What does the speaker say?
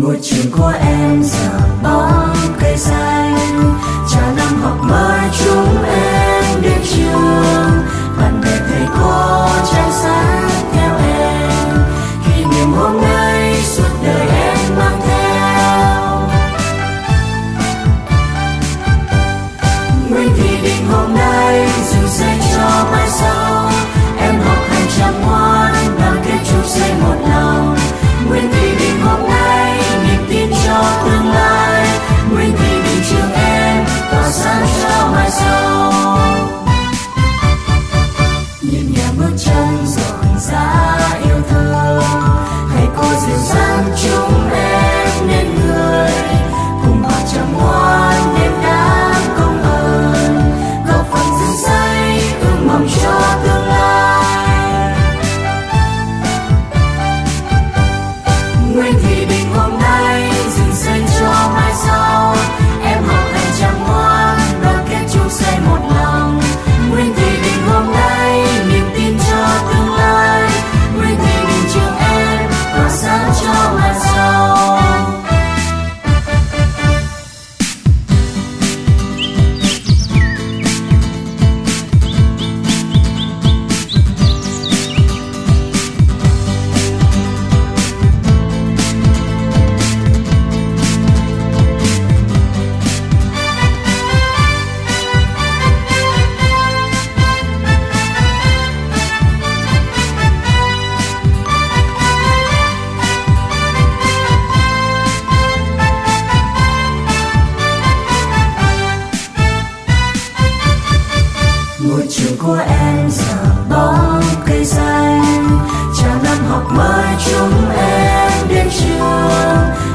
ngôi trường của em giờ bóng cây xanh. giá yêu thương. Hãy cô dịu dàng chúng em nên người, cùng họ chăm ngoan đêm đã công ơn. Góp phần dựng xây ước mong cho tương lai. Nguyện thì đình hôm nay em giờ bóng cây xanh. Chào năm học mới chúng em đến trường.